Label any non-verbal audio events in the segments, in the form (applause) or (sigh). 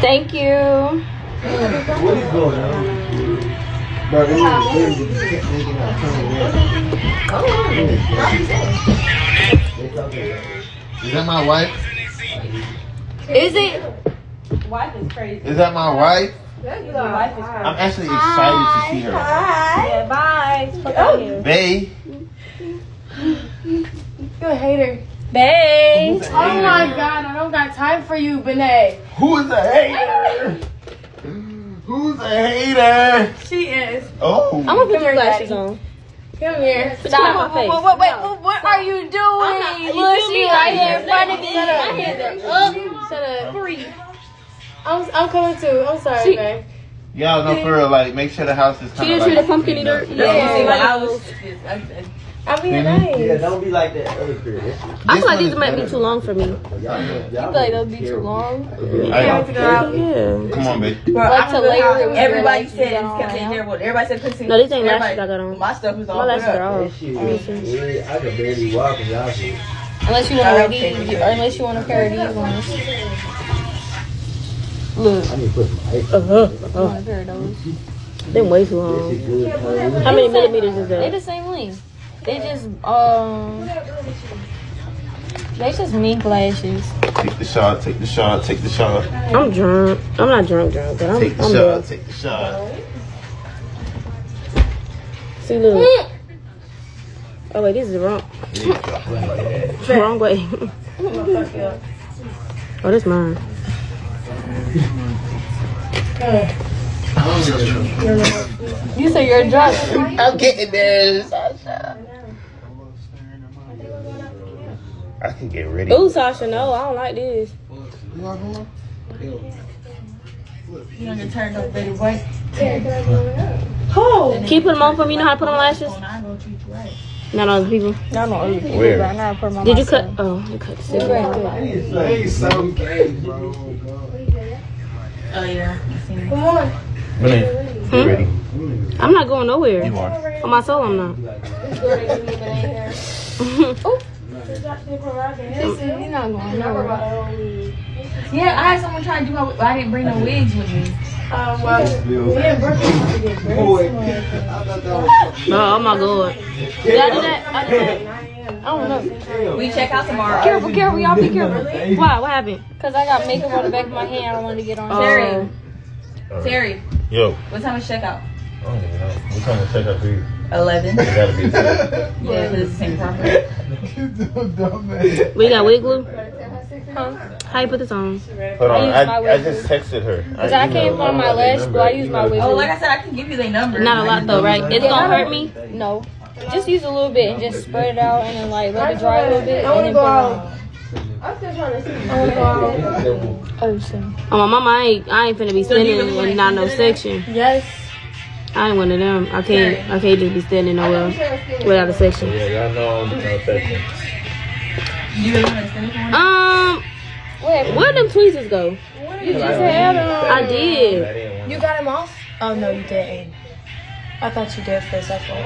Thank you. What is going on? Bro, they need- they need to get making that my wife? Is it? Wife is crazy. Is that my wife? Your wife is crazy. I'm actually excited to see her. Yeah, bye. Fuck out here. Bae. You a hater. Babe. Oh my god, I don't got time for you, Benet. Who is a hater? Who's a hater? She is. Oh. I'm gonna put Come your here, glasses on. Come here. Stop. them my face. Wait, wait, wait, what, what are you doing? not- you Look, feel she me? right I here in front of my me. hands are oh. up. Shut up. Oh. Free. I'm, I'm coming too. I'm sorry, She- babe. Y'all know for real, like, make sure the house is She kind didn't of shoot like. a pumpkin eater. See, when I was, I'm being nice. Yeah, don't be like that other crib. I feel like these might be too long for me. Y'all, y'all feel like they'll be too long. Hey, to go out. Yeah. come on, babe. Bro, Like I to remember layer how it with Everybody your said lashes it's on. kept saying terrible. Everybody said couldn't see. No, these ain't lashes I got on. My stuff was all My put lashes are off. That shit, yeah, I can barely walk and y'all shit. Unless you want to wear these, or unless you want a pair of these ones. Look. I need to put some ice. Uh-huh. I want a pair of those. Them way too long. shit good, cuz. How many millimeters is that? They that? the same length. They just um. They just mink lashes. Take the shot, take the shot, take the shot. I'm drunk. I'm not drunk, drunk, but I'm, Take the I'm shot, drunk. take the shot. See, look. Oh, wait, this is wrong. Wrong way. (laughs) oh, that's mine. You say you're drunk. I'm getting there, Sasha. I can get ready. Ooh, Sasha, no, I don't like this. You want to turn up, baby boy? Oh, Can you put them on for me? You know how to put on lashes? I'm gonna treat you right. Not on other people. No, no, other people. Where? I gotta put 'em on Did you cut? Oh, you cut the It's cigarette. Hey, so gay, bro. Oh yeah. I seen it. come on. Renee, Hmm? you ready? I'm not going nowhere. You are. On my soul, I'm not. (laughs) You're not going nowhere. Yeah, I had someone try to do my. I didn't bring no wigs with me. Um, well, me and Brooke to get Boy, very I thought that was (laughs) No, oh my god. Did I do that? I did that. I don't know. We check out tomorrow. Careful, careful, y'all be careful. Why? What happened? Cause I got makeup on the back of my hand. I don't want to get on. Terry. Terry, Yo, what time is checkout? I don't even know. What time to check out for you? Eleven. It gotta be. two. (laughs) Yeah, because it's the same property. We got wig glue? Huh? How you put this on? Hold on, use I, I just texted her. Cause I can't find my lash glue. I use my wig Oh, like I said, I can give you their number. Not a lot though, right? It's gonna hurt me. No. Just use a little bit and just spread it out and then like let it dry a little bit and then put it on. I'm still trying to see. I wanna go. Oh, shit. Oh my mama, I ain't, I ain't finna be sitting in not no section. Yes. I ain't one of them. I can't, I can't just be standing nowhere without a section. Yeah, y'all know I'm no section. You really want to send it for me? Um, Wait, where them tweezers go? you just had um. I did. You got him off? Oh no, you didn't. I thought you did for a second.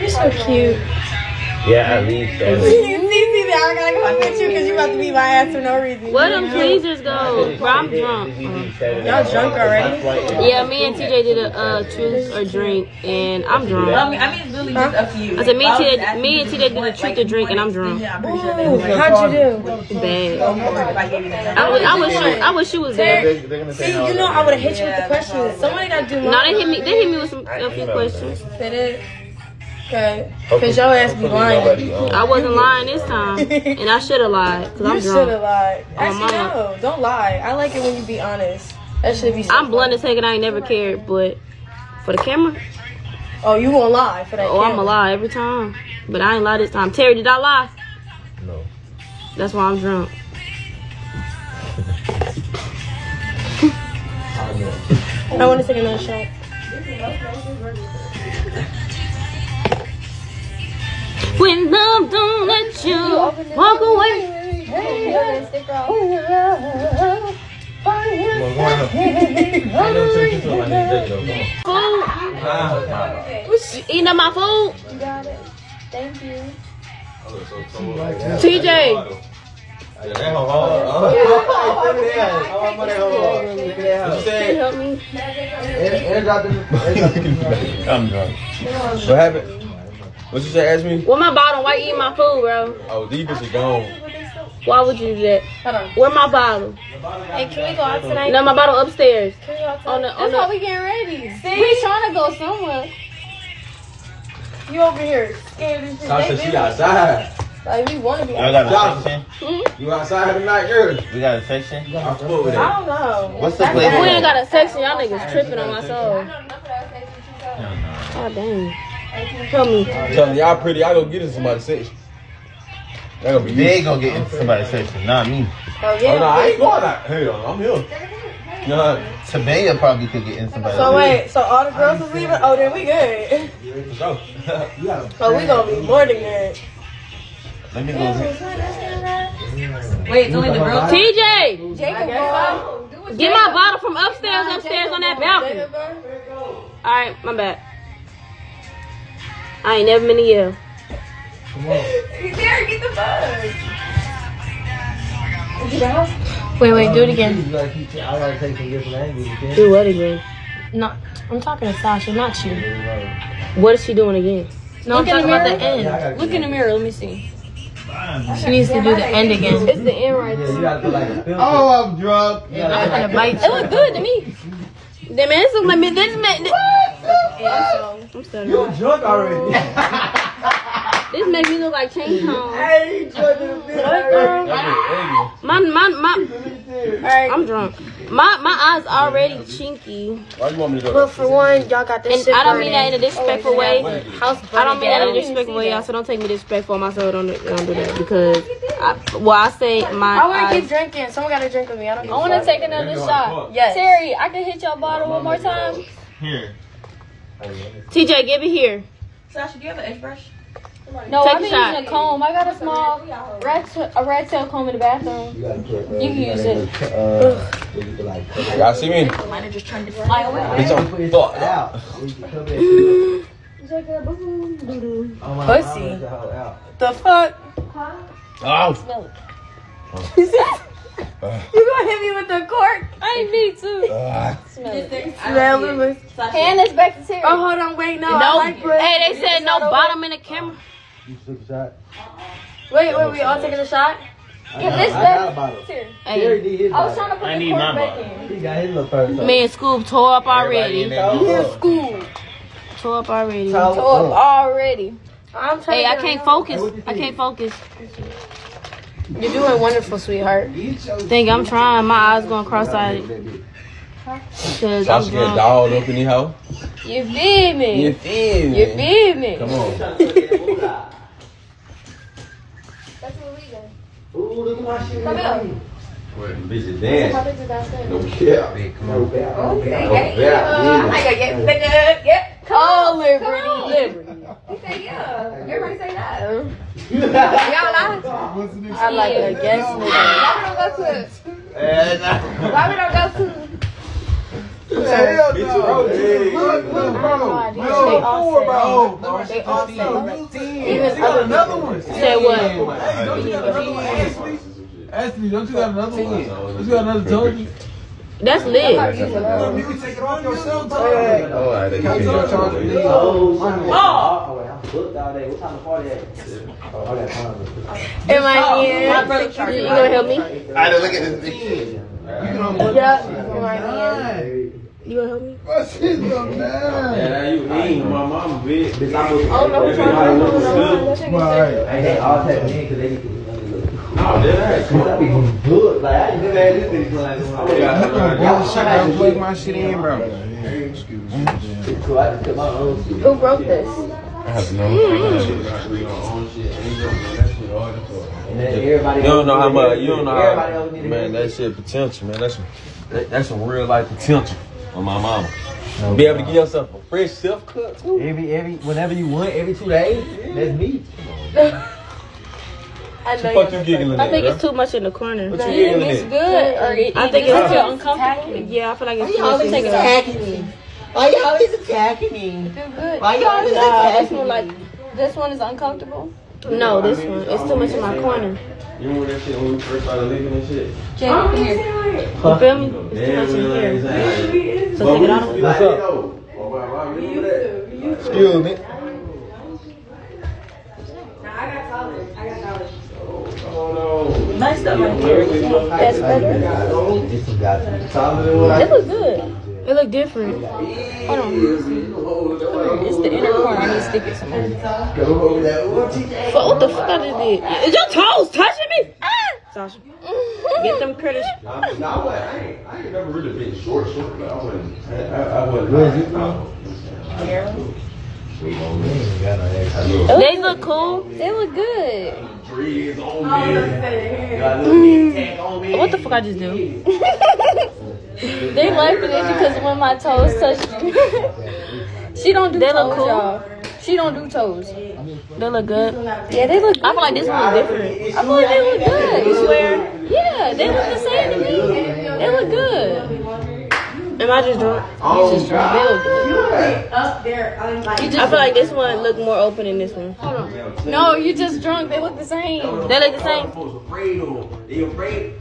You're so cute. Yeah, at least. (laughs) See, see, see, I gotta come get you because you about to beat my ass for no reason. Where them tweezers go? Bro, I'm drunk. Y'all drunk already? Yeah, me and TJ did a uh, truth or drink, and I'm I drunk. mean, I mean, it's really just up to you. I said me and TJ, me and TJ did a truth or drink, and I'm drunk. extension, I'm pretty sure they Ooh, how'd you do? Bad. go for it if I gave I wish, I wish, you, I wish you was there. See, you know I would have hit you with the questions. Somebody got to do more. No, they hit me. They hit me with some a few questions. Did it? Okay. Cause your ass be lying. I wasn't lying this time, and I should have lied because I'm You should have lied. Oh, Actually, mama. no. Don't lie. I like it when you be honest. That should be. So I'm blunt as heck, and I ain't never cared. But for the camera, Oh, you gonna lie for that? oh, I'ma lie every time. But I ain't lie this time. Terry, did I lie? No. That's why I'm drunk. (laughs) I want to take another shot. When love don't let you walk away. Food. You eating up my food? You. TJ. Yeah, that hoe hard. Oh, look at that. How I'm on that hoe hard. What you Can you said? help me? And, and drop the, and drop the I'm drunk. What happened? What you say? Ask me. Where my bottle? Why you eat my food, bro? Oh, these bitches gone. Why would you do that? Hold on. Where my bottle? Hey, can we go out tonight? No, my bottle upstairs. Can we go out On tonight? the on That's why we getting ready. See? We trying to go somewhere. You over here scared as shit. Tasha, she outside. Like, we want to be Y'all out. got? Hmm? You outside tonight, girl? We got a section? I fuck with I don't know. What's the We ain't got a section. Y'all niggas tripping on my soul. God damn. Help me. I'm telling y'all pretty, I go get in somebody's section. That gonna be They you. ain't gonna get in somebody's section, not me. Oh, Oh, no. I ain't going out. Hell, I'm here. Nah, Tabea probably could get in somebody's So, wait. So, all the girls is leaving? Oh, then we good. for (laughs) sure. (laughs) Oh, we gonna be more than that. Let me go. Wait, it's only the girls. TJ, Jacob, go. get my bottle from upstairs, upstairs on that balcony. Jacob, go. All right, my bad. I ain't never been to Yale. Come on. Derek, get the bug. Wait, wait, do it again. You gotta keep, I gotta take some different angles. You can't. Do what again? No, I'm talking to Sasha, not you. What is she doing again? No, I'm Look in talking the about the mirror. end. Yeah, Look in the mirror. Let me see. She needs to do the end again. It's the end right Yeah, you gotta put like a filter. Oh, I'm drunk. You gotta I'm gonna bite It look good to me. That man, this look like me. This man, this, I'm. You're drunk already. (laughs) This make me look like Chain Tone. hey, you drunk in the. My, my, my. I'm drunk. My, my eyes already chinky, Why you want me to go? But for one, y'all got this and shit I don't mean that in a disrespectful oh, way. House I don't mean that in a disrespectful way, y'all. So don't take me disrespectful on myself. Don't, don't do that because, I, well, I say my I wanna keep drinking. Someone gotta drink with me. I don't I want to take another shot. Yes. Terry, I can hit your bottle one more time. Here. TJ, give it here. Sasha, do you have an edge brush? No, Take I've been shot. using a comb. I got a small rat t- a rat tail comb in the bathroom. You gotta put, uh, You can use it. Uh, where you can like, cover Y'all see me? Mine are just trying to fly away. Bitch, I'm Put it fucked out. You can cover that shit up. (laughs) Oh, my Pussy. mom the hoe out. The fuck? Oh. Smell it. (laughs) You gonna hit me with the cork? I need to. Ah. Smell it. Smell it. Hand this back to Terry. Oh, hold on. Wait, no. I No, like hey, they said no bottom in the camera. You took a shot? Uh-uh. Wait, wait, we all taking a shot? I Give got- this I back. got a bottle. Terry. Terry Hey, did his I was bottle. trying to put I the need cork my back bottle. in. He got his little first. me and Scoob tore up already. there do School. Tore up already. Tore up already. I'm trying Hey, to I can't on. focus. I can't focus. You're doing wonderful, sweetheart. Think I'm trying. My eyes going cross-eyed because I'm Sasha get drunk. dolled up in the house. You feel me? You feel me? You me? feel me? Come on. (laughs) Ooh, look at my shit. Come here. Bitch, dance. My downstairs. No cap. Come on. Okay. Oh, yeah. I gotta get bigger. Yep. Oh, Liberty, Liberty. He said yeah. Everybody say that. Y'all lie. I like a guest nigga. Why we don't go to? Why we don't go to? Hell no. Hey. They all say, they all say, even other Say what? Ashley, don't you got another one? Don't you got another Tony? That's lit. You can take it off yourself, Tony. Oh, I didn't get to the it. charge. Oh, oh I'm booked all day. What time the party at? Oh, I got time. Am I oh, here? You, you gonna help me? I had to look at this bitch. Yeah. Am I here? You gonna help me? My shit's so Yeah, bad. you eating my mama, bitch. Bitch, I'm booked. Oh no. Alright. Hey, they all take me because they need to. No, that ain't. I be good. Like, I ain't never had this thing like this. Bullshit, don't plug my shit in, bro. It's cool. I just cut my own shit. Who broke this? I have no. Hmm. And then everybody You don't know how much. You don't know how. else need to Man, get that shit potential, man. That's some. That, that's some real life potential on my mama. Be able to give yourself a fresh self cut too. Every, every, whenever you want, every two days, that's me. (laughs) I know fuck you're you giggling I think bro? it's too much in the corner. What you giggling It's at? good. Or I think it it's feel too- uncomfortable. Yeah, I feel like it's too much in always the attacking me? Why you always attacking me? Feel good. Why you always attacking me? like this one is uncomfortable. No, this one. It's too much in my corner. You remember that shit when we first started living and shit? Jay, come here. You feel me? It's too much in here. So take it out of it. What's up? Remember that? Excuse me. Oh, nice stuff right here. That's better. This one got you. It look good. It look different. Hold on. It's the inner corner. I need to stick it somewhere. But what the fuck I just did? Is your toes touching me? Ah! Sasha, (laughs) get them critters. No, I I ain't, I ain't never really been short, short, but I wasn't, I, I, I wasn't. Where's you from? They look cool. They look good. Dreads on me. Got a little neck tag on me. What the fuck I just do? (laughs) (laughs) They laughing at you because when my toes touch you. (laughs) she don't do They toes, look cool? y'all. She don't do toes. They look good. Yeah, they look. good. I feel like this one is different. I feel like they look good. You swear? Yeah, they look the same to me. They look good. Am I just drunk? Oh, They look good. I feel like this one look more open than this one. Hold on. No, you just drunk. They look the same. They look the same. folks afraid of them. They afraid.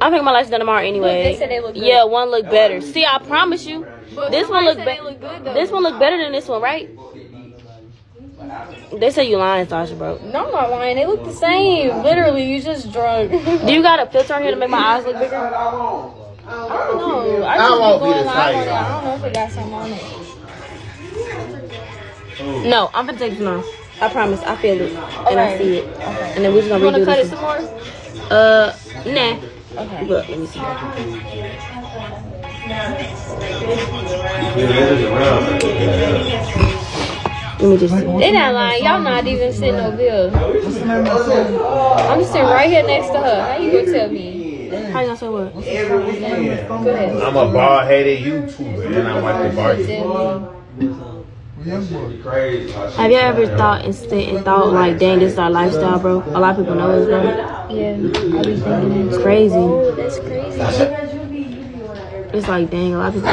I'm picking my lights done tomorrow anyway. Look, they said they look good. Yeah, one look better. See, I promise you, this one look better. they look good though. This one look better than this one, right? They say you lying, Sasha, bro. No, I'm not lying. They look the same. Literally, you just drunk. (laughs) Do you got a filter on here to make my eyes look bigger? I don't know. I I just won't be be going the live on same. it. I don't know if it got something on it. No, I'm gonna take this off. I promise. I feel it and I see it. And then we're just You gonna want to redo cut it this. some more? Uh, nah. Okay. Look, let me see. Let me just see. They not lying. Y'all not even sitting over here. I'm just sitting right here next to her. How you gonna tell me? How you gonna say what? Go ahead. I'm a bald headed YouTuber and I like the bar. Tell Crazy. Have you ever thought and sit and thought like, dang, this is our lifestyle, bro? A lot of people know this, bro. Yeah, I be thinking It's oh, crazy. that's crazy. It's like, dang, a lot of people.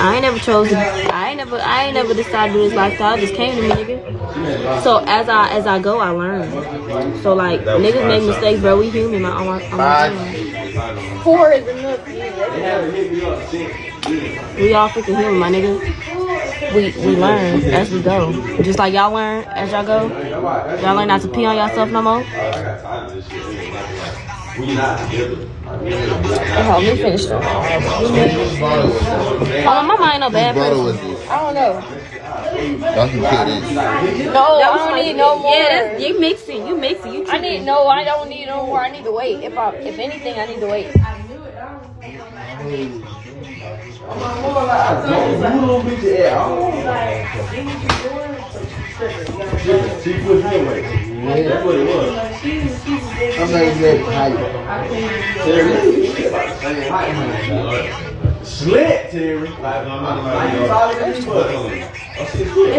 I ain't never chose. I ain't never. I ain't never decided to do this lifestyle. It just came to me, nigga. So as I as I go, I learn. So like niggas make mistakes, bro. We human. My, I'm, I'm, I'm, Four is enough. We all freaking human, my nigga. We we learn as we go. Just like y'all learn as y'all go. Y'all learn not to pee on yourself no more. I got tired of this shit. We not together. Oh, let me finish that. Oh, my mind ain't no bad person. I don't know. Y'all can kill this. No, I don't need no more. Yeah, that's you mixing. You mixing. You I need no. I don't need no more. I need to wait. If I, if anything, I need to wait. She pushed me away. That's what it was. I'm not even that height. Slit, Terry. Like, I'm not like, you taller than me, but I'm six foot.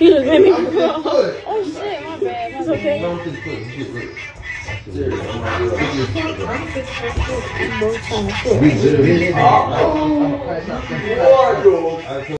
You just made me. Oh shit, my bad. My bad. Don't just put